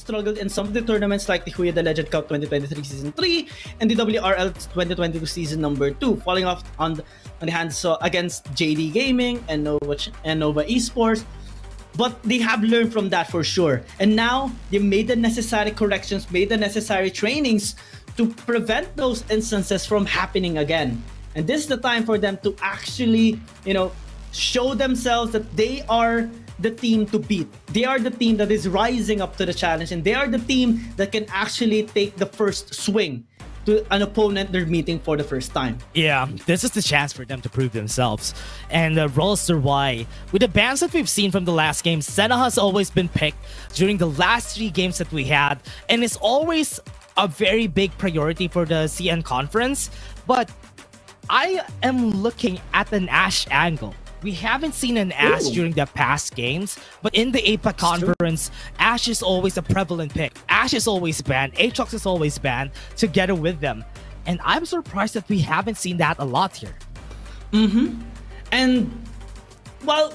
struggled in some of the tournaments like the Huya the Legend Cup 2023 Season 3 and the WRL 2022 Season Number 2, falling off on the, on the hands uh, against JD Gaming and Nova, and Nova Esports. But they have learned from that for sure. And now they made the necessary corrections, made the necessary trainings to prevent those instances from happening again. And this is the time for them to actually, you know, show themselves that they are the team to beat. They are the team that is rising up to the challenge and they are the team that can actually take the first swing to an opponent they're meeting for the first time. Yeah, this is the chance for them to prove themselves. And uh, Rolster Y, with the bans that we've seen from the last game, Senna has always been picked during the last three games that we had, and it's always a very big priority for the CN conference. But I am looking at an Ashe angle. We haven't seen an Ashe Ooh. during the past games, but in the APAC conference, Ashe is always a prevalent pick. Ashe is always banned, Aatrox is always banned together with them. And I'm surprised that we haven't seen that a lot here. Mm-hmm. And well,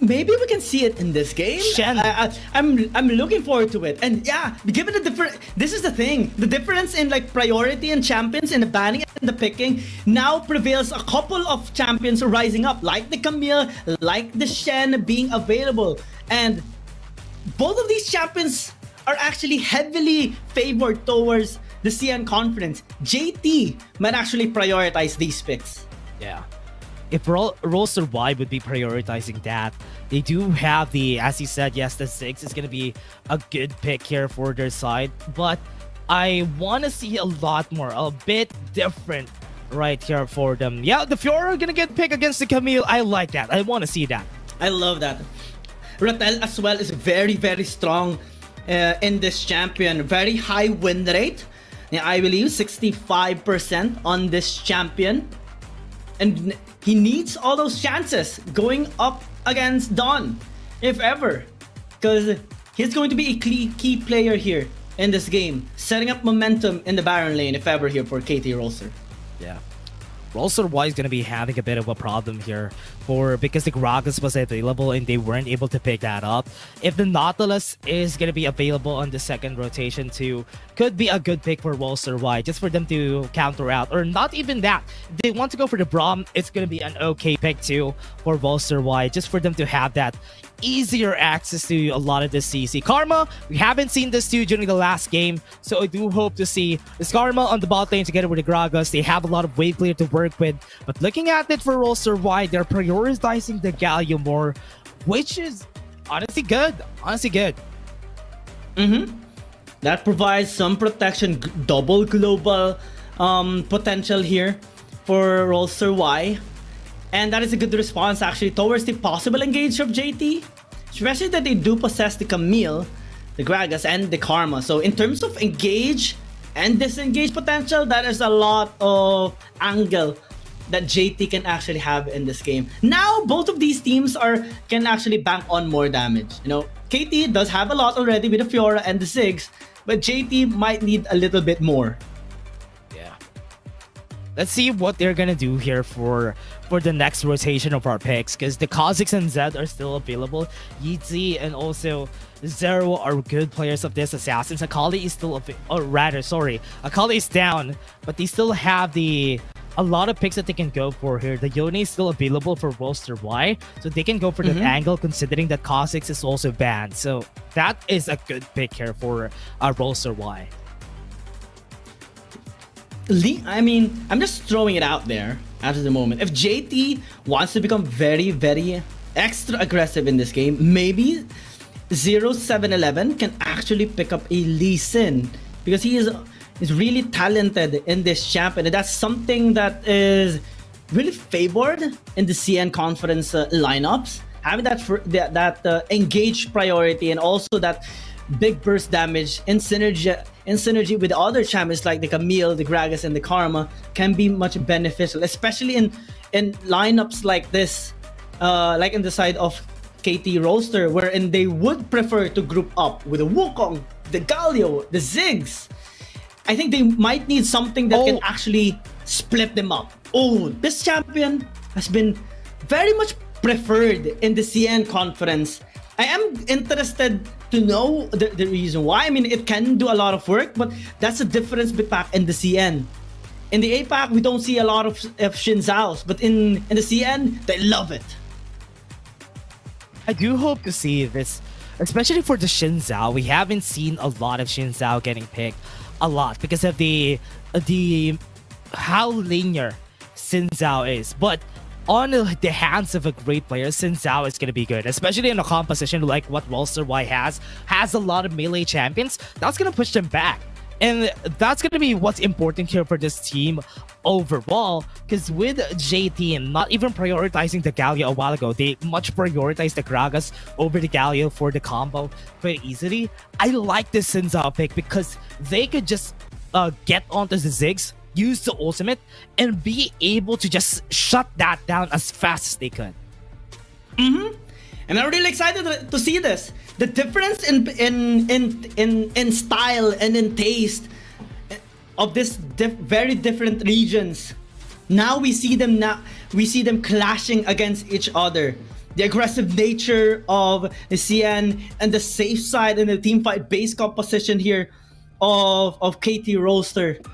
maybe we can see it in this game. Shen. I, am I'm, I'm looking forward to it. And yeah, given the different, this is the thing, the difference in like priority and champions in the banning and the picking now prevails. A couple of champions rising up, like the Camille, like the Shen being available, and both of these champions are actually heavily favored towards the CN conference. JT might actually prioritize these picks. Yeah if Ro- Rolster Y would be prioritizing that, they do have the, as you said, yes, the six is going to be a good pick here for their side, but I want to see a lot more, a bit different right here for them. Yeah, the Fiora going to get picked against the Camille. I like that. I want to see that. I love that. Ratel as well is very, very strong uh, in this champion. Very high win rate. I believe 65% on this champion. And he needs all those chances going up against Don, if ever. Because he's going to be a key, player here in this game, setting up momentum in the Baron lane, if ever, here for KT Rolster. Yeah. Rolster Y is going to be having a bit of a problem here for because the Gragas was available and they weren't able to pick that up. If the Nautilus is going to be available on the second rotation too, could be a good pick for Rolster Y just for them to counter out. Or not even that. If they want to go for the Braum, it's going to be an okay pick too for Rolster Y just for them to have that easier access to a lot of the CC. Karma, we haven't seen this too during the last game, so I do hope to see this Karma on the bot lane together with the Gragas. They have a lot of wave clear to work with, but looking at it for Rolster Y, they're prioritizing the Galio more, which is honestly good. Honestly good. Mm-hmm. That provides some protection, double global um, potential here for Rolster Y. And that is a good response actually towards the possible engage of JT. Especially that they do possess the Camille, the Gragas, and the Karma. So in terms of engage and disengage potential, that is a lot of angle that JT can actually have in this game. Now, both of these teams are can actually bank on more damage. You know, KT does have a lot already with the Fiora and the Ziggs, but JT might need a little bit more. Let's see what they're gonna do here for for the next rotation of our picks, because the Kha'Zix and Zed are still available. Yeezy and also Zero are good players of this Assassins. Akali is still, or rather, sorry, Akali is down, but they still have the a lot of picks that they can go for here. The Yone is still available for Rolster Y, so they can go for mm-hmm. that angle considering that Kha'Zix is also banned. So that is a good pick here for uh, Rolster Y. I mean, I'm just throwing it out there at the moment. If JT wants to become very, very extra aggressive in this game, maybe 0711 can actually pick up a Lee Sin because he is is really talented in this champion. And that's something that is really favored in the CN conference uh, lineups. Having that that, that uh, engaged priority and also that big burst damage in synergy in synergy with other champions like the Camille, the Gragas, and the Karma can be much beneficial, especially in in lineups like this, uh, like in the side of KT Rolster, wherein they would prefer to group up with the Wukong, the Galio, the Ziggs, I think they might need something that oh. can actually split them up. Oh, this champion has been very much preferred in the CN conference. I am interested to know the, the reason why. I mean, it can do a lot of work, but that's the difference between and the CN. In the APAC, we don't see a lot of, of Xin Zhao's, but in, in the CN, they love it. I do hope to see this, especially for the Xin Zhao. We haven't seen a lot of Xin Zhao getting picked a lot because of the the how linear Xin Zhao is. But on the hands of a great player, Xin Zhao is going to be good, especially in a composition like what Rolster Y has, has a lot of melee champions. That's going to push them back. And that's going to be what's important here for this team overall. Because with JT not even prioritizing the Galio a while ago, they much prioritized the Gragas over the Galio for the combo very easily. I like this Xin Zhao pick because they could just uh, get onto the Ziggs, use the ultimate, and be able to just shut that down as fast as they could. Mm-hmm. And I'm really excited to see this the difference in in in in in style and in taste of this diff very different regions now we see them now we see them clashing against each other the aggressive nature of the CN and the safe side in the team fight base composition here of of KT Rolster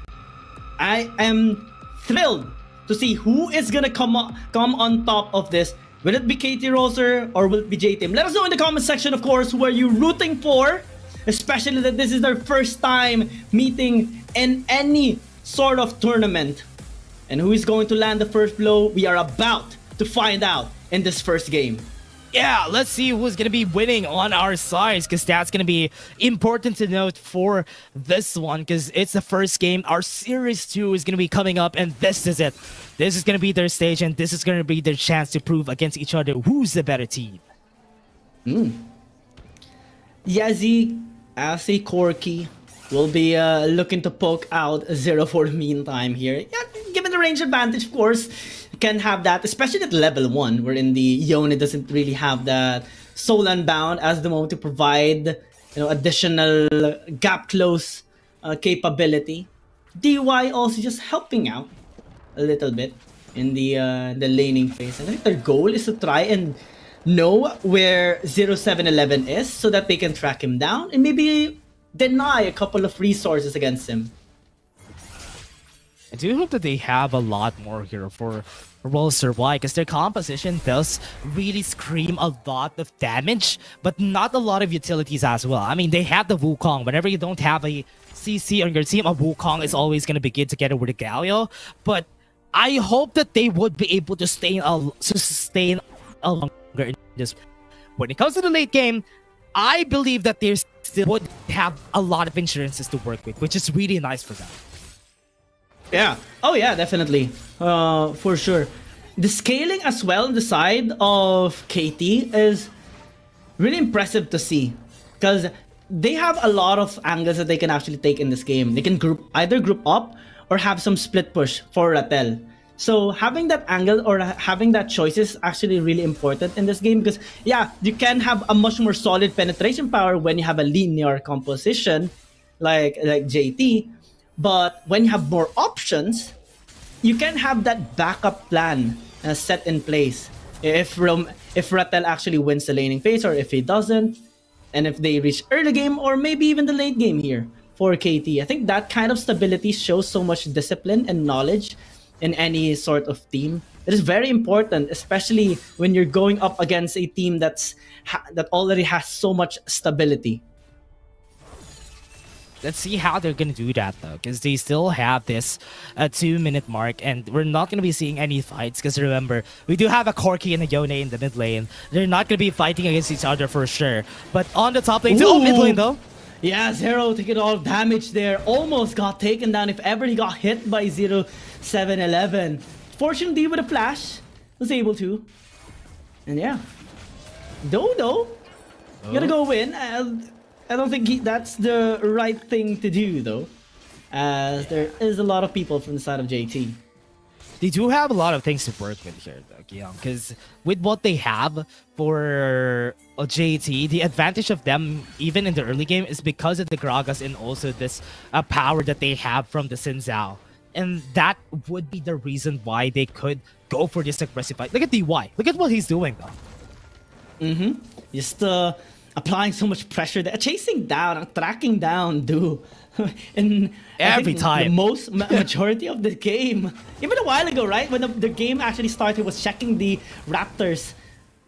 I am thrilled to see who is gonna come on, come on top of this Will it be KT Rolster or will it be J-Team? Let us know in the comment section, of course, who are you rooting for? Especially that this is their first time meeting in any sort of tournament. And who is going to land the first blow? We are about to find out in this first game yeah, let's see who's going to be winning on our sides because that's going to be important to note for this one because it's the first game. Our Series 2 is going to be coming up and this is it. This is going to be their stage and this is going to be their chance to prove against each other who's the better team. Hmm. Yazi, Asi, Corki will be uh, looking to poke out Zero for the meantime here. Yeah, given the range advantage, of course can have that, especially at level 1, wherein the Yone doesn't really have that soul unbound as the moment to provide you know additional gap close uh, capability. DY also just helping out a little bit in the uh, the laning phase. And I think their goal is to try and know where 0711 is so that they can track him down and maybe deny a couple of resources against him. I do hope that they have a lot more here for Rolster Y because their composition does really scream a lot of damage, but not a lot of utilities as well. I mean, they have the Wukong. Whenever you don't have a CC on your team, a Wukong is always going to begin together with a Galio. But I hope that they would be able to stay a, sustain a longer in this. When it comes to the late game, I believe that they still would have a lot of insurances to work with, which is really nice for them. Yeah. Oh yeah, definitely. Uh, for sure. The scaling as well on the side of KT is really impressive to see because they have a lot of angles that they can actually take in this game. They can group either group up or have some split push for Ratel. So having that angle or having that choice is actually really important in this game because yeah, you can have a much more solid penetration power when you have a linear composition like like JT, but when you have more options, you can have that backup plan uh, set in place. If Rom- if Ratel actually wins the laning phase or if he doesn't, and if they reach early game or maybe even the late game here for KT. I think that kind of stability shows so much discipline and knowledge in any sort of team. It is very important, especially when you're going up against a team that's ha- that already has so much stability. Let's see how they're gonna do that though, because they still have this uh, two-minute mark, and we're not gonna be seeing any fights. Because remember, we do have a Corki and a Yone in the mid lane. They're not gonna be fighting against each other for sure. But on the top lane, oh mid lane though. Yeah, Zero taking all damage there. Almost got taken down. If ever he got hit by Zero Seven Eleven, fortunately with a flash, was able to. And yeah, Dodo, oh. gonna go win. Uh, I don't think he, that's the right thing to do, though, as there is a lot of people from the side of JT. They do have a lot of things to work with here, though, Guillaume, because with what they have for JT, the advantage of them, even in the early game, is because of the Gragas and also this uh, power that they have from the Xin Zhao. And that would be the reason why they could go for this aggressive fight. Look at DY. Look at what he's doing, though. Mm-hmm. Just uh, applying so much pressure chasing down, tracking down, do. in Every time. the most majority of the game, even a while ago, right when the, the game actually started, was checking the Raptors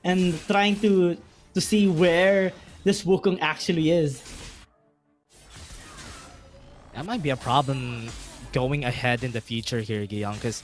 and trying to to see where this Wukong actually is. That might be a problem going ahead in the future here, Guillaume, because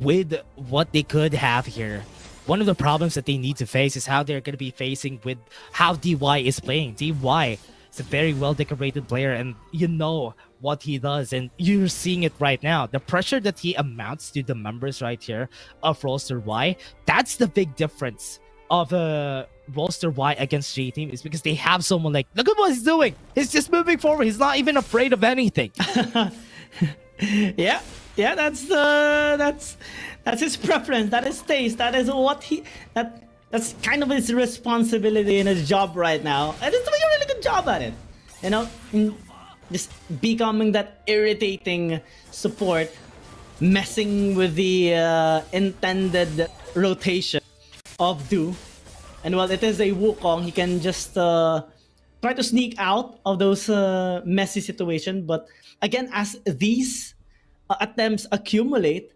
with what they could have here, one of the problems that they need to face is how they're going to be facing with how DY is playing. DY is a very well decorated player, and you know what he does, and you're seeing it right now. The pressure that he amounts to the members right here of Rolster Y, that's the big difference of uh, Rolster Y against J Team is because they have someone like, look at what he's doing. He's just moving forward. He's not even afraid of anything. yeah yeah that's the that's that's his preference. That is taste. That is what he that that's kind of his responsibility in his job right now. And he's doing a really good job at it. You know just becoming that irritating support messing with the uh, intended rotation of do and while it is a Wukong, he can just uh, try to sneak out of those uh, messy situations. But again, as these attempts accumulate,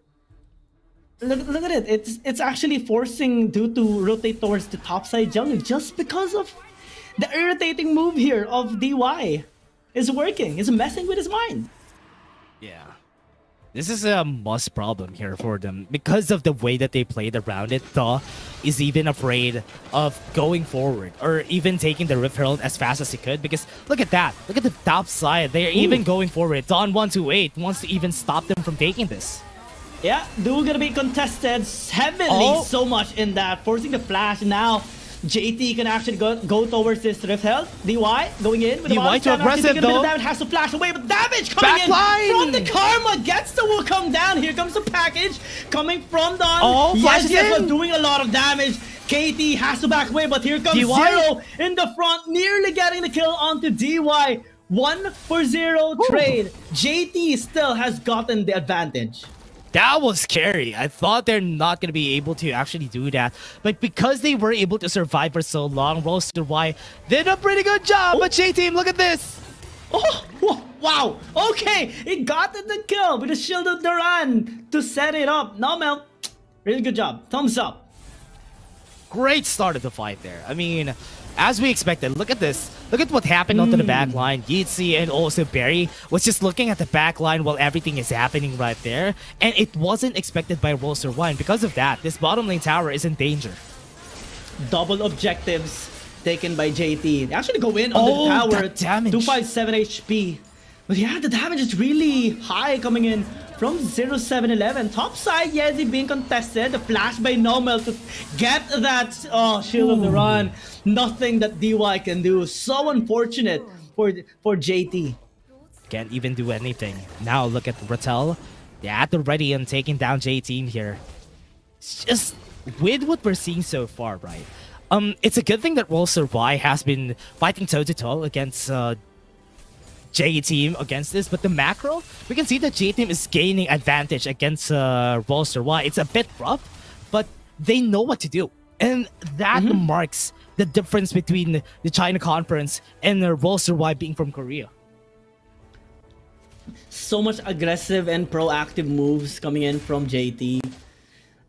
look, look at it. It's it's actually forcing Due to rotate towards the top side jungle just because of the irritating move here of DY is working. It's messing with his mind. Yeah. This is a must problem here for them because of the way that they played around it. Duh is even afraid of going forward or even taking the Rift Herald as fast as he could because look at that. Look at the top side. They're even going forward. Don 128 wants to even stop them from taking this. Yeah, duel gonna be contested heavily Oh. so much in that, forcing the flash. Now, JT can actually go go towards this Rift Herald. DY going in with DY too aggressive, taking a bit of though. damage, has to flash away, but damage coming Backline! in from the Karma gets the Wukong down. Here comes the package coming from Don. Oh, flashes yes, yes, in. doing a lot of damage. KT has to back away, but here comes DY. Zero in the front, nearly getting the kill onto DY. One for zero trade. JT still has gotten the advantage. That was scary. I thought they're not going to be able to actually do that. But because they were able to survive for so long, Rolster Y did a pretty good job. But oh. J-Team, look at this. Oh, wow. Okay, it got the kill with the Shield of Duran to set it up. Nomel, really good job. Thumbs up. Great start of the fight there. I mean, as we expected, look at this. Look at what happened onto the hmm. back line. Yitzi and also Barry was just looking at the back line while everything is happening right there. And it wasn't expected by Roster 1. Because of that, this bottom lane tower is in danger. Double objectives taken by JT. They actually go in on Oh, the tower. that damage. 257 HP. But yeah, the damage is really high coming in from 0711. Top side, Yezi being contested. The flash by Nomel to get that oh, shield of the run. Nothing that DY can do. So unfortunate for for JT. Can't even do anything. Now look at Ratel. They're at the ready and taking down J-Team here. It's just with what we're seeing so far, right? Um, it's a good thing that Rolster Y has been fighting toe to toe against uh, J Team against this, but the macro, we can see that J Team is gaining advantage against uh, Rolster Y. It's a bit rough, but they know what to do, and that marks the difference between the China Conference and the Roster Y being from Korea. so much aggressive and proactive moves coming in from JT.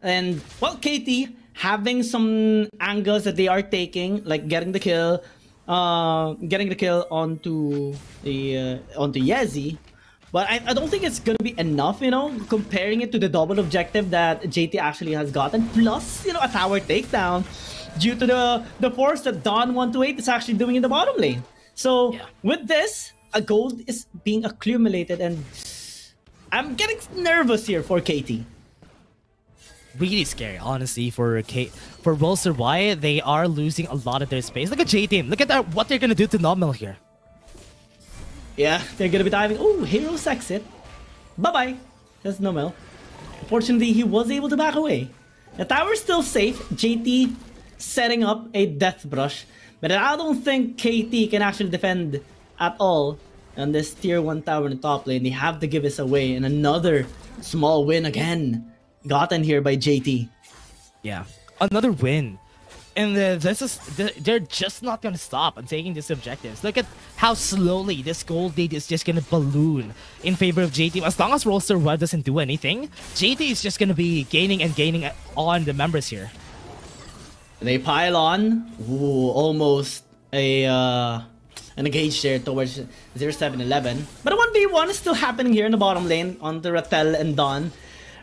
And well, KT having some angles that they are taking, like getting the kill, uh, getting the kill onto the uh, onto Yezi. But I, I don't think it's gonna be enough, you know, comparing it to the double objective that JT actually has gotten. Plus, you know, a tower takedown due to the the force that Don 128 is actually doing in the bottom lane. So Yeah. with this, a gold is being accumulated and I'm getting nervous here for KT. Really scary, honestly, for K for Rolster Y. They are losing a lot of their space. Look at J Team. Look at that, what they're gonna do to Nomel here. Yeah, they're gonna be diving. Oh, Hero's exit. Bye bye. That's Nomel. Fortunately, he was able to back away. The tower's still safe. JT setting up a death brush. But I don't think KT can actually defend at all on this tier 1 tower in the top lane. They have to give us away. And another small win again. Gotten here by JT. Yeah, another win. and uh, this is they're just not gonna stop on taking these objectives. Look at how slowly this gold lead is just gonna balloon in favor of JT. As long as Roster Web doesn't do anything, JT is just gonna be gaining and gaining on the members here. They pile on. Ooh, almost a uh, an engage there towards 0711. But a 1v1 is still happening here in the bottom lane on the Ratel and Dawn.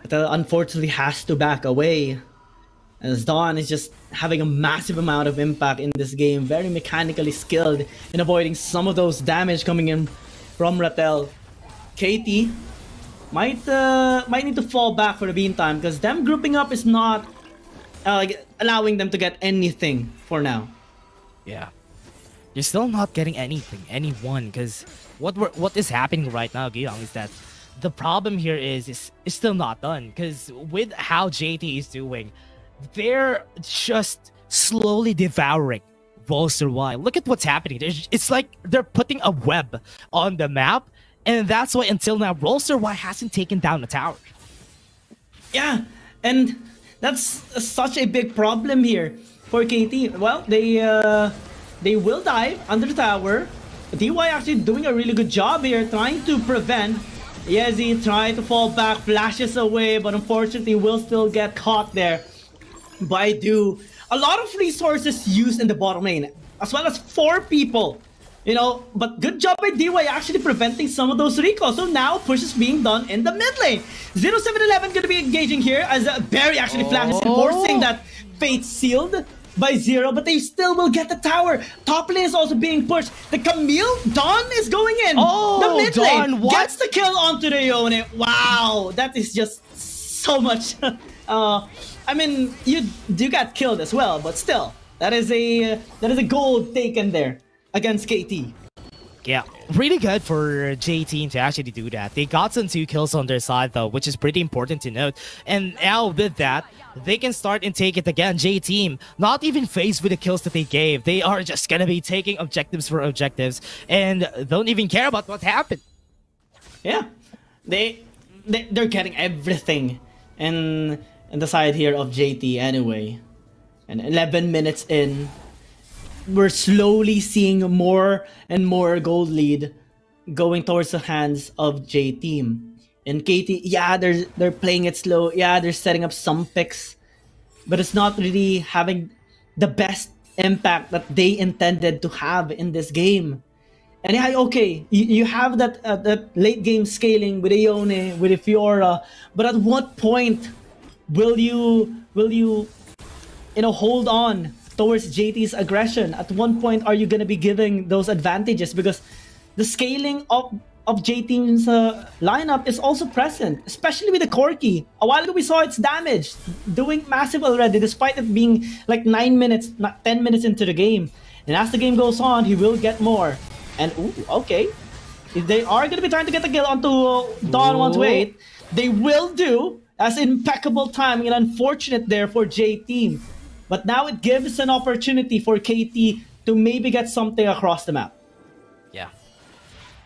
Ratel unfortunately has to back away. As Dawn is just having a massive amount of impact in this game, very mechanically skilled in avoiding some of those damage coming in from Ratel. KT might uh, might need to fall back for the meantime because them grouping up is not uh, allowing them to get anything for now. Yeah, you're still not getting anything, anyone, because what what is happening right now, Giyong, is that the problem here is is, is still not done. Because with how JT is doing, they're just slowly devouring Rolster Y. Look at what's happening. It's like they're putting a web on the map, and that's why until now, Rolster Y hasn't taken down the tower. Yeah, and that's such a big problem here for KT. Well, they uh, they will dive under the tower. DY actually doing a really good job here, trying to prevent Yezi trying to fall back, flashes away, but unfortunately will still get caught there by Do. A lot of resources used in the bottom lane, as well as four people. You know, but good job by DY actually preventing some of those recalls. So now push is being done in the mid lane. 0711 gonna be engaging here as Barry actually flashes, oh. enforcing that fate sealed by zero, but they still will get the tower. Top lane is also being pushed. The Camille Dawn is going in. Oh, the mid Dawn, lane what? gets the kill onto the Yone. Wow, that is just so much. uh, I mean, you you got killed as well, but still, that is a that is a gold taken there against KT. Yeah, really good for J Team to actually do that. They got some two kills on their side though, which is pretty important to note. And now with that, they can start and take it again. J Team, not even faced with the kills that they gave. They are just gonna be taking objectives for objectives and don't even care about what happened. Yeah, they, they they're getting everything, and and the side here of JT anyway. And 11 minutes in, we're slowly seeing more and more gold lead going towards the hands of J Team. And KT, yeah, they're they're playing it slow. Yeah, they're setting up some picks, but it's not really having the best impact that they intended to have in this game. And yeah, okay, you, you have that uh, that late game scaling with Yone, with Fiora, but at what point will you will you you know hold on towards JT's aggression? At one point, are you going to be giving those advantages? Because the scaling of of JT's uh, lineup is also present, especially with the Corki. A while ago, we saw its damage doing massive already, despite it being like 9 minutes, not 10 minutes into the game. And as the game goes on, he will get more. And, ooh, okay. If they are going to be trying to get the kill onto uh, Dawn 128, they will do. That's impeccable timing and unfortunate there for J Team. But now it gives an opportunity for KT to maybe get something across the map. Yeah.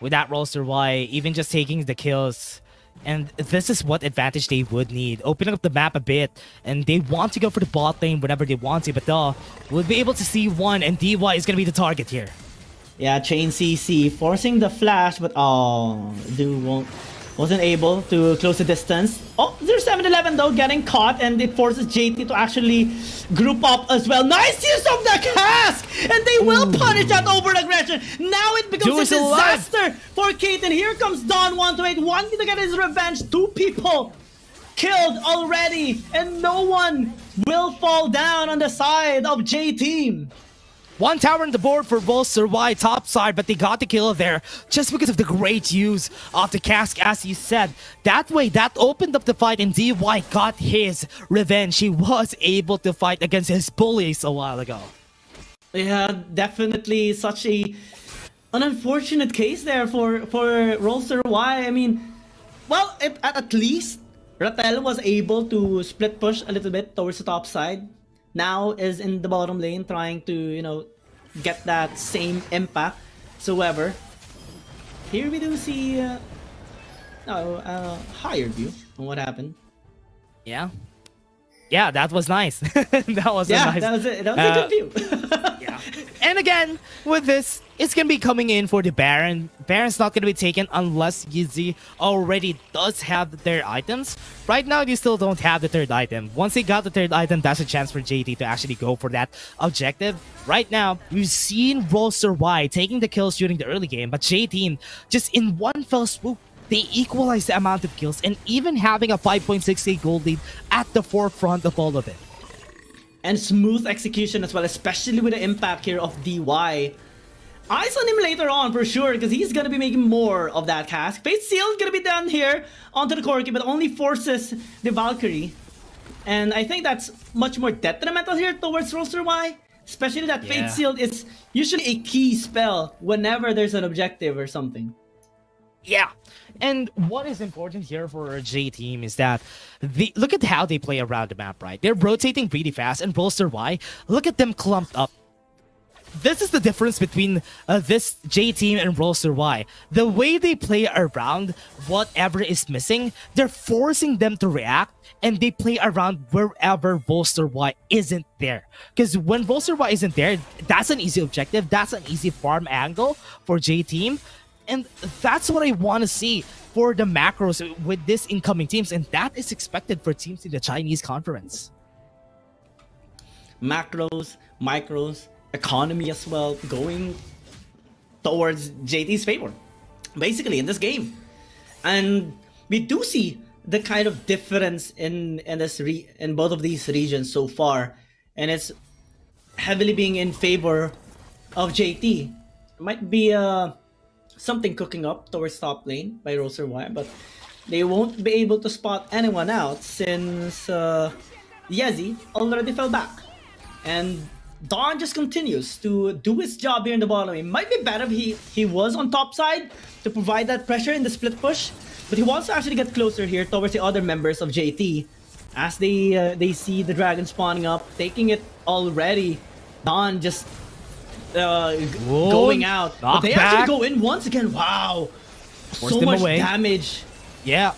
With that roster, why even just taking the kills, and this is what advantage they would need. Opening up the map a bit, and they want to go for the bot lane whenever they want to, but though, we'll be able to see one, and DY is going to be the target here. Yeah, Chain CC forcing the flash, but oh, Do won't wasn't able to close the distance. Oh, there's 7-Eleven though getting caught and it forces JT to actually group up as well. Nice use of the cask! And they will Ooh. punish that over aggression. Now it becomes a disaster alive. for KT and here comes Don 128 wanting to get his revenge. Two people killed already and no one will fall down on the side of J Team. One tower on the board for Rolster Y top side, but they got the kill there just because of the great use of the cask, as you said. That way, that opened up the fight, and DY got his revenge. He was able to fight against his bullies a while ago. Yeah, definitely such a an unfortunate case there for for Rolster Y. I mean, well, it, at, at least Ratel was able to split push a little bit towards the top side now is in the bottom lane trying to, you know, get that same impact. So, however, here we do see uh, a higher view on what happened. Yeah. Yeah, that was nice. that was Yeah, a nice. that was it. That was uh, a good view. And again, with this, it's gonna be coming in for the Baron. Baron's not gonna be taken unless Yizzy already does have their items. Right now, you still don't have the third item. Once they got the third item, that's a chance for JT to actually go for that objective. Right now, we've seen Rolster Y taking the kills during the early game, but JT just in one fell swoop they equalize the amount of kills and even having a 5.68 gold lead at the forefront of all of it. And smooth execution as well, especially with the impact here of DY. Eyes on him later on for sure, because he's gonna be making more of that cask. Fate Seal gonna be down here onto the Corki, but only forces the Valkyrie. And I think that's much more detrimental here towards Rolster Y. Especially that Yeah. Fate Seal is usually a key spell whenever there's an objective or something. Yeah. And what is important here for J team is that the look at how they play around the map, right? They're rotating pretty fast and Rolster Y, look at them clumped up. This is the difference between uh, this J team and Rolster Y. The way they play around whatever is missing, they're forcing them to react and they play around wherever Rolster Y isn't there. Because when Rolster Y isn't there, that's an easy objective, that's an easy farm angle for J team. And that's what I want to see for the macros with this incoming teams, and that is expected for teams in the Chinese conference. macros, micros, economy as well, going towards JT's favor, basically in this game. And we do see the kind of difference in in this re- in both of these regions so far, and it's heavily being in favor of JT. Might be uh something cooking up towards top lane by Rolster Y, but they won't be able to spot anyone out since uh, Yezi already fell back. And Dawn just continues to do his job here in the bottom. It might be better if he, he was on top side to provide that pressure in the split push, but he wants to actually get closer here towards the other members of JT as they uh, they see the dragon spawning up, taking it already. Dawn just uh, Whoa, going out, but they knockback. actually go in once again. Wow, Forced so much away. damage. Yeah,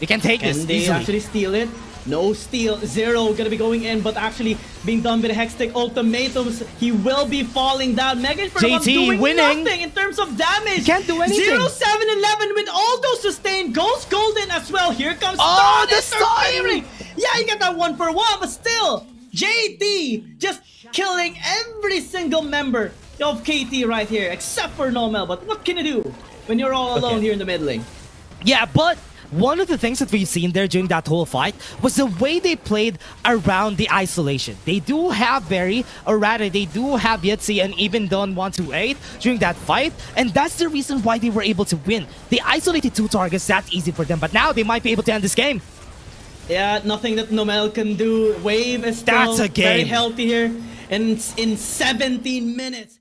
they can take this And they easily. actually steal it. No steal. Zero gonna be going in, but actually being done with the Hextech ultimatums. He will be falling down. Megan Furlong JT doing winning. nothing in terms of damage. Can't do anything. Zero, seven, eleven with all those sustained. Goes golden as well. Here comes Oh, the stun! Yeah, you get that one for one, but still, JT just killing every single member of KT right here, except for Nomel. But what can you do when you're all alone Okay. here in the mid lane? Yeah, but one of the things that we've seen there during that whole fight was the way they played around the isolation. They do have Barry, or rather, they do have Yetzi and even Don 128 during that fight, and that's the reason why they were able to win. They isolated two targets, that's easy for them, but now they might be able to end this game. Yeah, nothing that Nomel can do. Wave is still That's a very game. healthy here. And in 17 minutes.